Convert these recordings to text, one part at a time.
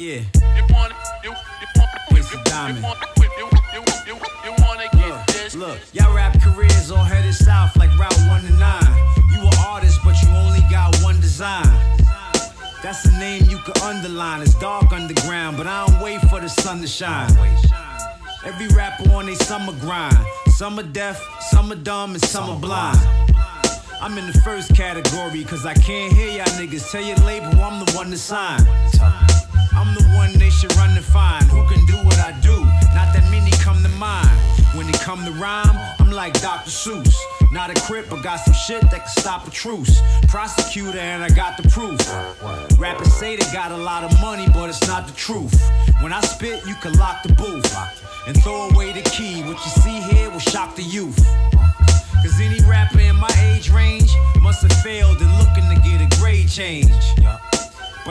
Yeah. It's a diamond. Look, look, y'all rap careers all headed south like Route 1 to 9. You an artist, but you only got one design. That's a name you could underline. It's dark underground, but I don't wait for the sun to shine. Every rapper on they summer grind. Some are deaf, some are dumb, and some are blind. I'm in the first category, cause I can't hear y'all niggas. Tell your label I'm the one to sign. I'm the one they should run to find. Who can do what I do? Not that many come to mind. When it come to rhyme, I'm like Dr. Seuss. Not a crip, but got some shit that can stop a truce. Prosecutor, and I got the proof. Rappers say they got a lot of money, but it's not the truth. When I spit, you can lock the booth and throw away the key. What you see here will shock the youth. Cause any rapper in my age range must have failed and looking to get a grade change.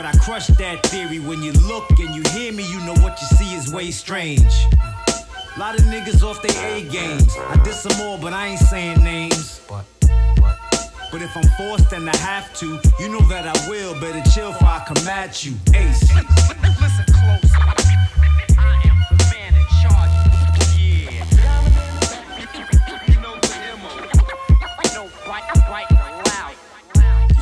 But I crush that theory. When you look and you hear me, you know what you see is way strange. A Lot of niggas off their A games. I did some more, but I ain't saying names. But, but, But if I'm forced and I have to, you know that I will. Better chill before I come at you. Ace. Listen close.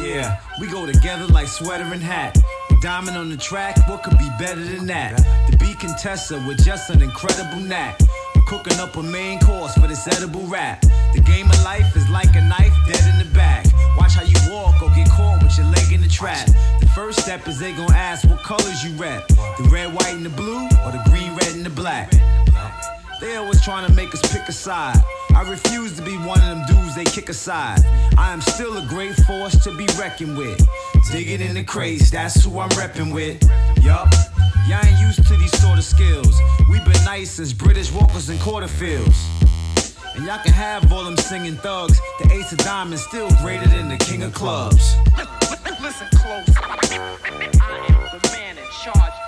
Yeah, we go together like sweater and hat. Diamond on the track, what could be better than that? The B Contessa with just an incredible knack. We're cooking up a main course for this edible rap. The game of life is like a knife dead in the back. Watch how you walk or get caught with your leg in the trap. The first step is they gon' ask what colors you rap. The red, white, and the blue, or the green, red, and the black. They always trying to make us pick a side. I refuse to be one of them dudes they kick aside. I am still a great force to be reckoned with. Digging in the crates, that's who I'm reppin' with. Yup. Y'all ain't used to these sort of skills. We've been nice since British walkers and quarterfields. And y'all can have all them singing thugs. The ace of diamonds still greater than the king of clubs. Listen close. I am the man in charge.